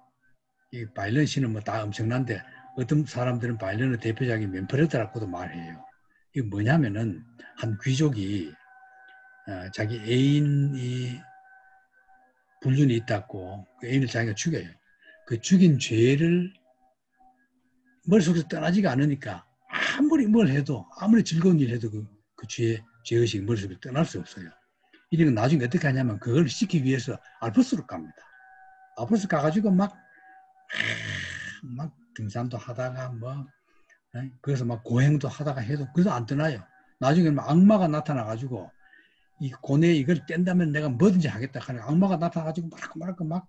이 바이런 씨는 뭐 다 엄청난데 어떤 사람들은 바이런의 대표작인 멤프레드라고도 말해요. 이게 뭐냐면은 한 귀족이 어, 자기 애인이 불륜이 있다고 그 애인을 자기가 죽여요. 그 죽인 죄를 머릿속에서 떠나지가 않으니까 아무리 뭘 해도 아무리 즐거운 일 해도 그, 그 죄에 죄의식이 머릿속에 떠날 수 없어요. 이런 건 나중에 어떻게 하냐면 그걸 시키기 위해서 알프스로 갑니다. 알프스 가가지고 막, 막 등산도 하다가 뭐, 그래서 막 고행도 하다가 해도 그래도 안 떠나요. 나중에 막 악마가 나타나가지고 이 고뇌 이걸 뗀다면 내가 뭐든지 하겠다 하는 악마가 나타나가지고 막 말할까 막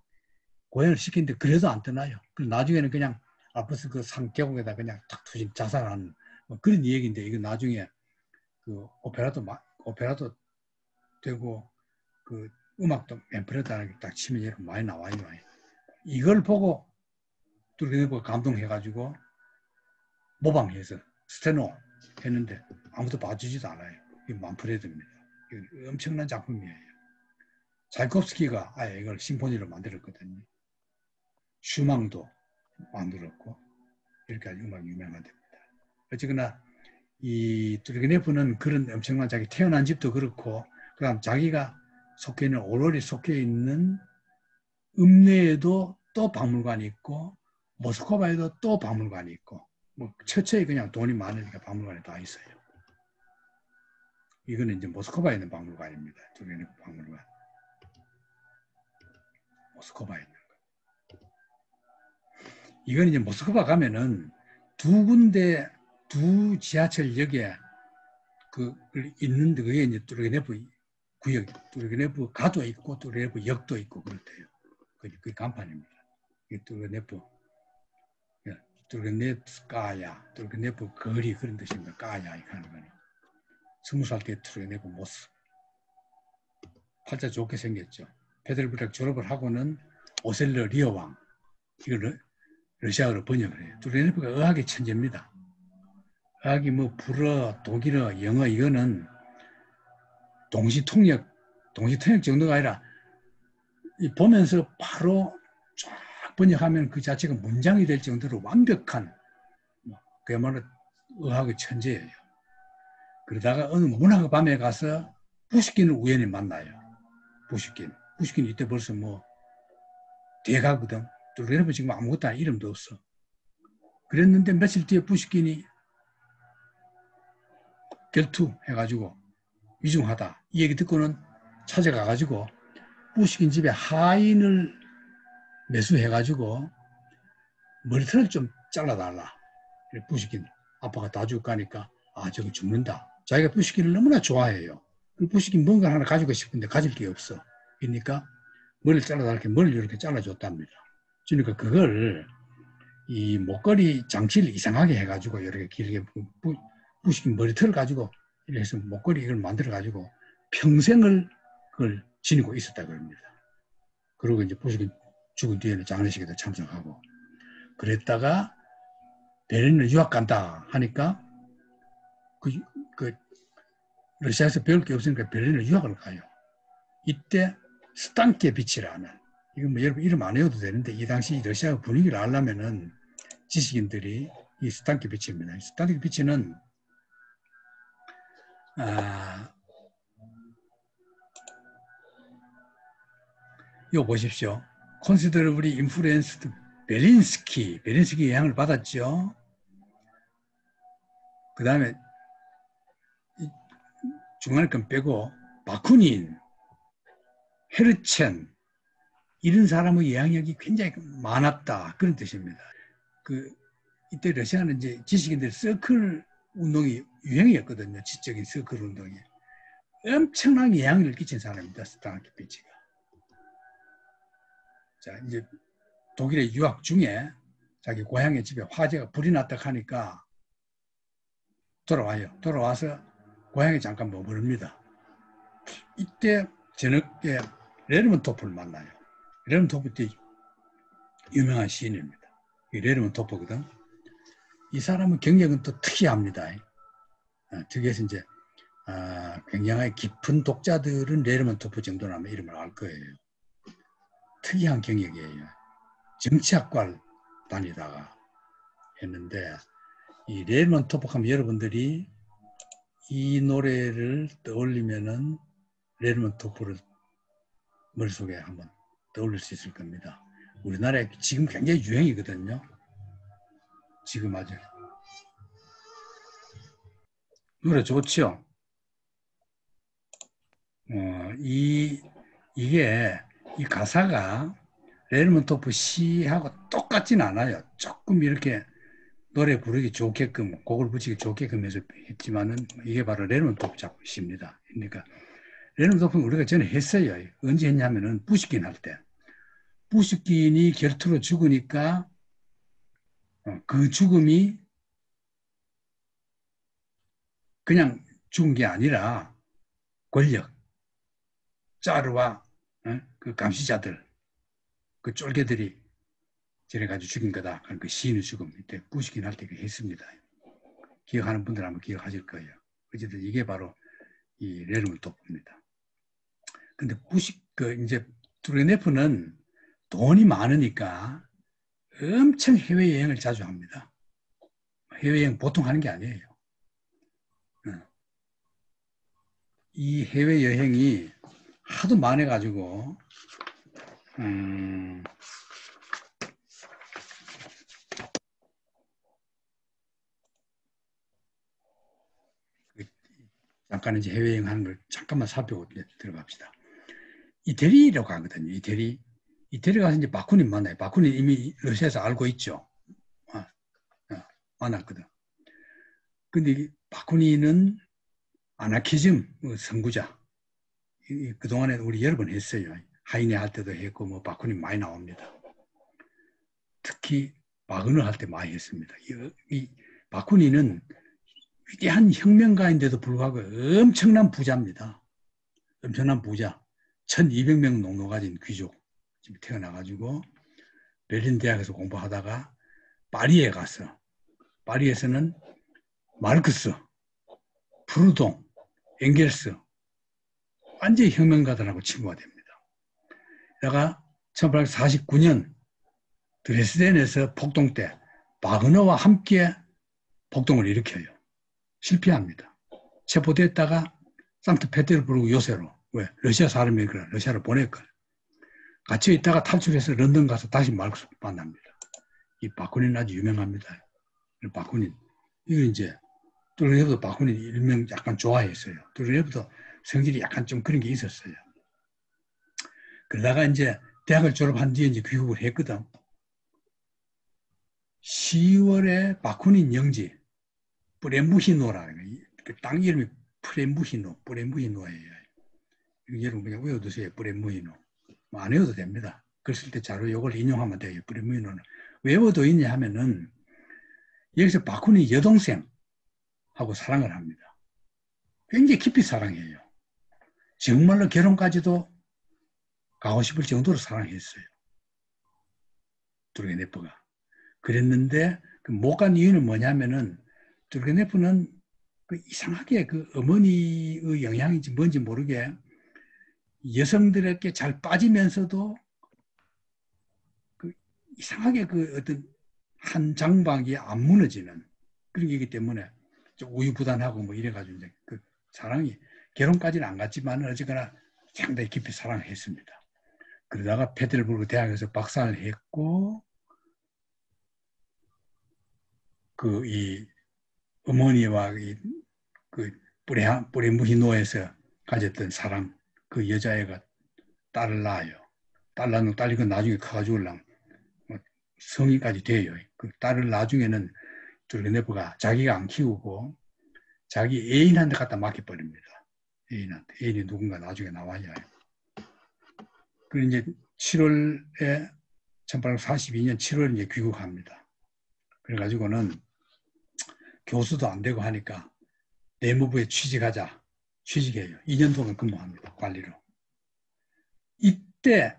고행을 시키는데 그래도 안 떠나요. 그리고 나중에는 그냥 알프스 그산 계곡에다 그냥 탁 투신 자살하는 뭐 그런 얘기인데 이거 나중에 그 오페라도 막 오페라도 되고 그 음악도 앰플에다 딱 치면 이렇게 많이 나와요. 이걸 보고 뚜르게네버 감동해가지고 모방해서 스테노 했는데 아무도 봐주지도 않아요. 이 만프레드입니다. 엄청난 작품이에요. 잘콥스키가 아예 이걸 심포니로 만들었거든요. 슈망도 만들었고 이렇게 음악 유명한 됩니다. 어쨌거나 이 뚜르게네프는 그런 엄청난 자기 태어난 집도 그렇고 그다음 자기가 속해 있는 오로리 속해 있는 음내에도 또 박물관이 있고 모스크바에도 또 박물관이 있고 뭐 처처에 그냥 돈이 많으니까 박물관에 다 있어요. 이거는 이제 모스크바에 있는 박물관입니다. 뚜르게네프 박물관. 모스크바에 있는 거. 이건 이제 모스크바 가면은 두 군데 두 지하철역에 그 있는 데 그게 이제 뚜르게네프 구역, 뚜르게네프 가도 있고 뚜르게네프 역도 있고 그렇대요. 그게 그 간판입니다. 이게 뚜르게네프 Тургеневская, 뚜르게네프 거리 그런 뜻입니다. ская 이렇게 하는 거는. 스무 살때 뚜르게네프 모습. 팔자 좋게 생겼죠. 페테르부르크 졸업을 하고는 오셀로 리어 왕 이걸 러시아어로 번역을 해요. 뚜르게네프가 어학의 천재입니다. 어학이 뭐 불어, 독일어, 영어 이거는 동시 통역, 동시 통역 정도가 아니라 보면서 바로 쫙 번역하면 그 자체가 문장이 될 정도로 완벽한 뭐 그야말로 의학의 천재예요. 그러다가 어느 문학의 밤에 가서 부시킨을 우연히 만나요. 부시킨. 부시킨 이때 벌써 뭐 대가거든. 뚜르게네프 지금 아무것도 아닌 이름도 없어. 그랬는데 며칠 뒤에 부시킨이 결투 해가지고 위중하다. 이 얘기 듣고는 찾아가가지고 부시킨 집에 하인을 매수해가지고 머리털을 좀 잘라달라. 부시킨 아빠가 다 죽을 까니까 아 저거 죽는다. 자기가 부시킨을 너무나 좋아해요. 부시킨 뭔가 하나 가지고 싶은데 가질 게 없어. 그러니까 머리를 잘라달라 머리를 이렇게 잘라줬답니다. 그러니까 그걸 이 목걸이 장치를 이상하게 해가지고 이렇게 길게 부시킨 머리털을 가지고 이래서 목걸이 이걸 만들어 가지고 평생을 그걸 지니고 있었다 그럽니다. 그리고 이제 부시킨 죽은 뒤에는 장례식에도 참석하고 그랬다가 베를린을 유학 간다 하니까 그, 그 러시아에서 배울 게 없으니까 베를린을 유학을 가요. 이때 스탄케 비치라는 이거 뭐 여러분 이름 안 외워도 되는데 이 당시 러시아 분위기를 알려면은 지식인들이 이 스탄케비치입니다. 스탄케비치는 아, 이거 보십시오. Considerably influenced 벨린스키, 벨린스키 영향을 받았죠. 그 다음에 중간에 건 빼고 바쿠닌, 헤르첸 이런 사람의 영향력이 굉장히 많았다 그런 뜻입니다. 그 이때 러시아는 이제 지식인들 서클 운동이 유행이었거든요. 지적인 서클 운동이. 엄청난 영향을 끼친 사람입니다. 스타키피치가. 자, 이제 독일의 유학 중에 자기 고향의 집에 화재가 불이 났다 하니까 돌아와요. 돌아와서 고향에 잠깐 머무릅니다. 이때 저녁에 레르먼토프를 만나요. 레르먼토프 때 유명한 시인입니다. 이 레르먼토프거든. 이 사람은 경력은 또 특이합니다. 어, 특이해서 이제 어, 굉장히 깊은 독자들은 레르먼토프 정도라면 이름을 알 거예요. 특이한 경력이에요. 정치학과를 다니다가 했는데 이 레르먼토프 하면 여러분들이 이 노래를 떠올리면은 레르먼토프를 머릿속에 한번 떠올릴 수 있을 겁니다. 우리나라에 지금 굉장히 유행이거든요. 지금 아주 노래 좋지요. 어, 이 이게 이 가사가 레르몬토프 시하고 똑같진 않아요. 조금 이렇게 노래 부르기 좋게끔 곡을 붙이기 좋게끔 해서 했지만은 이게 바로 레르몬토프 작품입니다. 그러니까 레르몬토프는 우리가 전에 했어요. 언제 했냐면은 부시킨 할 때. 부시킨이 결투로 죽으니까 어, 그 죽음이 그냥 죽은 게 아니라 권력, 짜르와 어? 그 감시자들, 그 쫄개들이 저래 가지고 죽인 거다. 그 시인의 죽음 이때 부시킨 할때 했습니다. 기억하는 분들 아마 기억하실 거예요. 어쨌든 이게 바로 이 레르몬토프입니다. 근데 부시 그 이제 투르네프는 돈이 많으니까 엄청 해외 여행을 자주 합니다. 해외 여행 보통 하는 게 아니에요. 어. 이 해외 여행이 하도 많아가지고, 음, 그 잠깐 이제 해외여행 하는 걸 잠깐만 살펴보고 들어갑시다. 이태리라고 하거든요. 이태리. 이태리 가서 이제 바쿠닌 만나요. 바쿠닌 이미 러시아에서 알고 있죠. 아, 아, 만났거든. 근데 바쿠닌은 아나키즘 뭐 선구자. 그동안에 우리 여러 번 했어요. 하이네 할 때도 했고, 뭐 바쿠닌 많이 나옵니다. 특히 바그너 할 때 많이 했습니다. 이, 이 바쿠닌은 위대한 혁명가인데도 불구하고 엄청난 부자입니다. 엄청난 부자. 1200명 농노 가진 귀족. 태어나가지고 베를린 대학에서 공부하다가 파리에 갔어. 파리에서는 마르크스, 프루동, 엥겔스 완전히 혁명가들하고 친구가 됩니다. 내가 1849년 드레스덴에서 폭동 때 바그너와 함께 폭동을 일으켜요. 실패합니다. 체포됐다가 상트페테르부르크 요새로 왜 러시아 사람이 그래 러시아로 보낼 거예요. 같이 있다가 탈출해서 런던 가서 다시 마르크스 만납니다. 이 바쿠닌 아주 유명합니다. 바쿠닌. 이거 이제 뚜르네브도 바쿠닌 일명 약간 좋아했어요. 뚜르네브도 성질이 약간 좀 그런 게 있었어요. 그러다가 이제 대학을 졸업한 뒤에 이제 귀국을 했거든. 10월에 바쿠닌 영지, 프레무히노라는 그땅 이름이 프레무히노, 프레무히노예요. 여러분 그냥 외워두세요. 프레무히노. 뭐 안 외워도 됩니다. 그랬을 때 자료 이걸 인용하면 돼요. 프리미노는. 외워도 있냐 하면은 여기서 바쿠니 여동생하고 사랑을 합니다. 굉장히 깊이 사랑해요. 정말로 결혼까지도 가고 싶을 정도로 사랑했어요. 두르게네프가. 그랬는데 그 못간 이유는 뭐냐면은 두르게네프는 그 이상하게 그 어머니의 영향인지 뭔지 모르게 여성들에게 잘 빠지면서도 그 이상하게 그 어떤 한 장박이 안 무너지는 그런 게기 때문에 좀 우유부단하고 뭐 이래가지고 이제 그 사랑이 결혼까지는 안 갔지만 어쨌거나 상당히 깊이 사랑했습니다. 그러다가 페테르부르크 대학에서 박사를 했고 그 이 어머니와 이그 뿌레무히노에서 가졌던 사랑 그 여자애가 딸을 낳아요. 딸 낳는 딸이 그 나중에 커가지고 뭐 성인까지 돼요. 그 딸을 나중에는 둘레네프가 자기가 안 키우고 자기 애인한테 갖다 맡겨버립니다. 애인한테. 애인이 누군가 나중에 나와야 해요. 그리고 이제 7월에 1842년 7월에 이제 귀국합니다. 그래가지고는 교수도 안 되고 하니까 내무부에 취직하자. 취직해요. 2년 동안 근무합니다. 관리로. 이때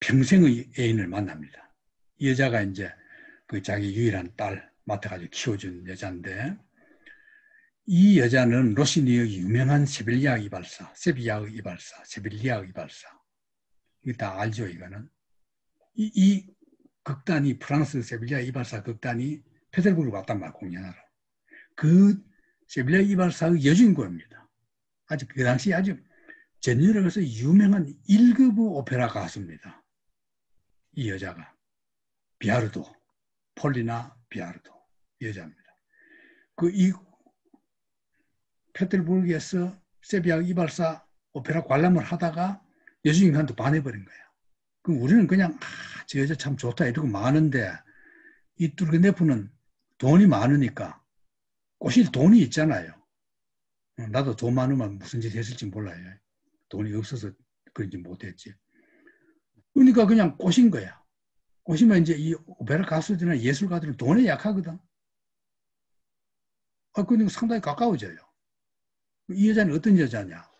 평생의 애인을 만납니다. 이 여자가 이제 그 자기 유일한 딸 맡아가지고 키워준 여자인데 이 여자는 로시니의 유명한 세빌리아 이발사, 세비야의 이발사, 세빌리아 이발사. 이거 다 알죠, 이거는. 이, 이 극단이 프랑스 세빌리아 이발사 극단이 페테르부르 왔단 말 공연하러. 그 세빌리아 이발사의 여주인공입니다. 아주 그 당시 아주 전 유럽에서 유명한 1급 오페라 가수입니다. 이 여자가 비아르도 폴리나 비아르도 여자입니다. 그 이 페테르부르크에서 세비야 이발사 오페라 관람을 하다가 여주인한테 반해버린 거야. 그럼 우리는 그냥 아, 저 여자 참 좋다 이러고 많은데 이 뚜르게네프는 돈이 많으니까 꼬실 돈이 있잖아요. 어, 나도 돈 많으면 무슨 짓 했을지 몰라요. 돈이 없어서 그런지 못했지. 그러니까 그냥 꼬신 거야. 꼬시면 이제 이 오페라 가수들이나 예술가들은 돈에 약하거든. 아, 그러니까 상당히 가까워져요. 이 여자는 어떤 여자냐?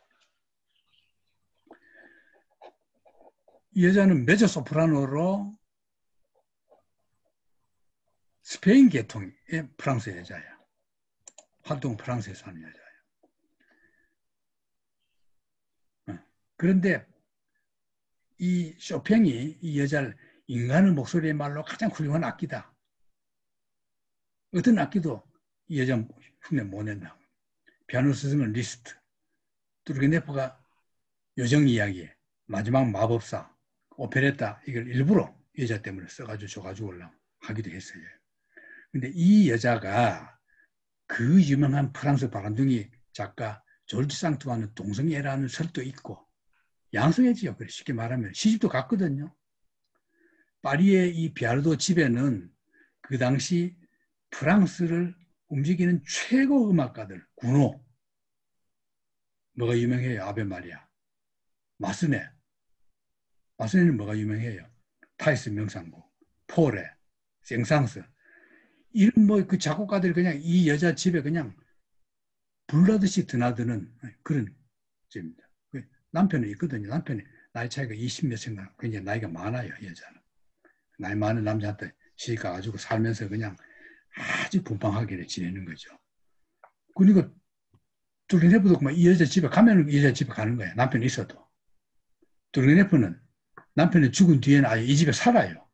이 여자는 메조 소프라노로 스페인 계통의 프랑스 여자야. 활동 프랑스에서 하는 여자야. 어. 그런데 이 쇼팽이 이 여자를 인간의 목소리의 말로 가장 훌륭한 악기다. 어떤 악기도 이 여자 흉내 못 낸다. 피아노 스승은 리스트. 뚜르게네프가 요정 이야기, 마지막 마법사, 오페레타 이걸 일부러 여자 때문에 써가지고 줘가지고 올라 하기도 했어요. 근데 이 여자가 그 유명한 프랑스 바람둥이 작가 조르주 상드와는 동성애라는 설도 있고 양성애지요. 그래 쉽게 말하면 시집도 갔거든요. 파리의 이 비아르도 집에는 그 당시 프랑스를 움직이는 최고 음악가들, 구노. 뭐가 유명해요? 아베 마리아. 마스네. 마스네는 뭐가 유명해요? 타이스 명상곡, 포레, 생상스. 이런 뭐 그 작곡가들 그냥 이 여자 집에 그냥 불나듯이 드나드는 그런 집입니다. 그 남편은 있거든요. 남편이 나이 차이가 20몇 생각, 굉장히 나이가 많아요, 여자는. 나이 많은 남자한테 시집 가가지고 살면서 그냥 아주 분방하게 지내는 거죠. 그러니까 뚜르네프도 그만 이 여자 집에 가면 이 여자 집에 가는 거예요. 남편이 있어도. 뚜르네프는 남편이 죽은 뒤에는 아예 이 집에 살아요.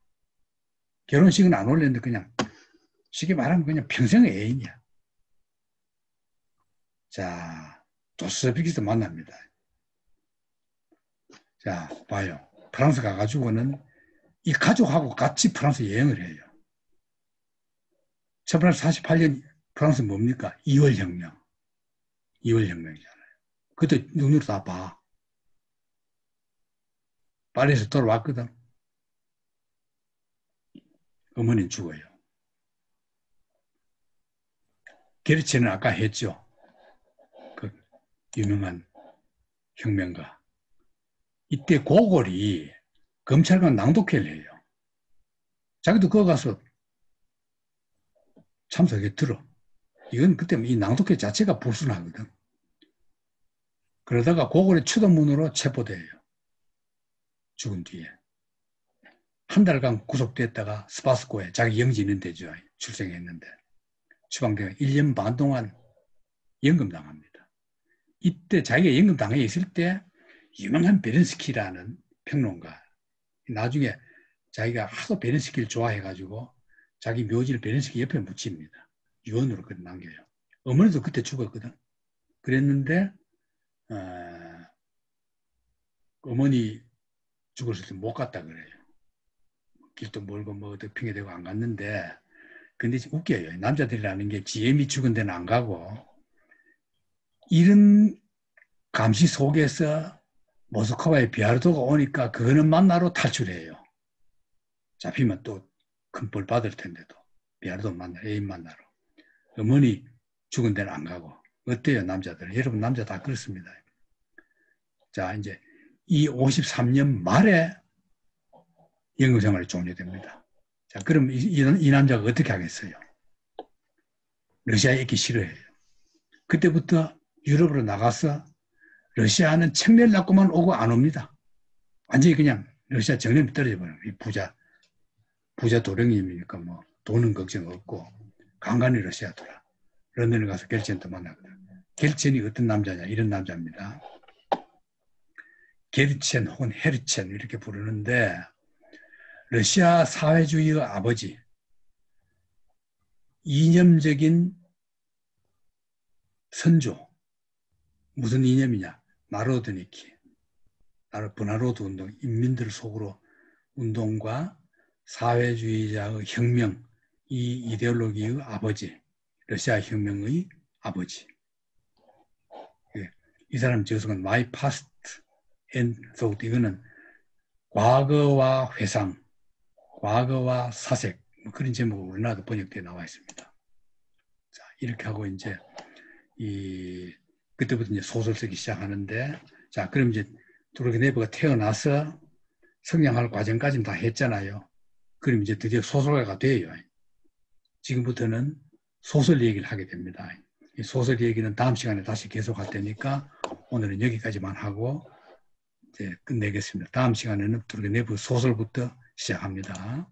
결혼식은 안 올렸는데 그냥 쉽게 말하면 그냥 평생의 애인이야. 자, 도스비키스 만납니다. 자, 봐요. 프랑스 가가지고는 이 가족하고 같이 프랑스 여행을 해요. 1848년 프랑스 뭡니까? 2월 혁명. 2월 혁명이잖아요. 그때 눈으로 다 봐. 파리에서 돌아왔거든. 어머니는 죽어요. 게르체는 아까 했죠. 그 유명한 혁명가. 이때 고골이 검찰관 낭독회를 해요. 자기도 그거 가서 참석에 들어. 이건 그때 이 낭독회 자체가 불순하거든. 그러다가 고골의 추도문으로 체포돼요. 죽은 뒤에. 한 달간 구속됐다가 스파스코에 자기 영지 있는 데죠. 출생했는데. 추방되가 1년 반 동안 연금당합니다. 이때 자기가 연금당해 있을 때 유명한 베른스키라는 평론가 나중에 자기가 하도 베른스키를 좋아해가지고 자기 묘지를 베른스키 옆에 묻힙니다. 유언으로 그 남겨요. 어머니도 그때 죽었거든. 그랬는데 어, 어머니 죽었을 때 못 갔다 그래요. 길도 멀고 뭐 어떻게 핑계대고 안 갔는데 근데 웃겨요. 남자들이라는 게 지엠이 죽은 데는 안 가고 이런 감시 속에서 모스크바에 비아르도가 오니까 그거는 만나러 탈출해요. 잡히면 또 큰 벌 받을 텐데도 비아르도 만나 애인 만나러 어머니 죽은 데는 안 가고 어때요 남자들 여러분 남자 다 그렇습니다. 자 이제 이 53년 말에 연구생활이 종료됩니다. 자, 그럼 이, 이, 이 남자가 어떻게 하겠어요? 러시아에 있기 싫어해요. 그때부터 유럽으로 나가서 러시아는 청년 낳고만 오고 안 옵니다. 완전히 그냥 러시아 정념이 떨어져 버려요. 이 부자, 부자 도령님이니까 뭐 돈은 걱정 없고 간간히 러시아 돌아. 런던에 가서 겔첸도 만나거든. 겔첸이 어떤 남자냐? 이런 남자입니다. 겔첸 혹은 헤르첸 이렇게 부르는데 러시아 사회주의의 아버지, 이념적인 선조, 무슨 이념이냐? 나로드니키, 나로 분하로드 운동, 인민들 속으로 운동과 사회주의자의 혁명, 이 이데올로기의 아버지, 러시아 혁명의 아버지. 예. 이 사람 저서은 My Past and Thought 이거는 과거와 회상, 과거와 사색 뭐 그런 제목으로 우리나라도 번역되어 나와 있습니다. 자 이렇게 하고 이제 이 그때부터 이제 소설 쓰기 시작하는데 자 그럼 이제 도르게 네버가 태어나서 성장할 과정까지는 다 했잖아요. 그럼 이제 드디어 소설가가 돼요. 지금부터는 소설 얘기를 하게 됩니다. 이 소설 얘기는 다음 시간에 다시 계속할 테니까 오늘은 여기까지만 하고 끝내겠습니다. 다음 시간에는 두르게 내부 소설부터 시작합니다.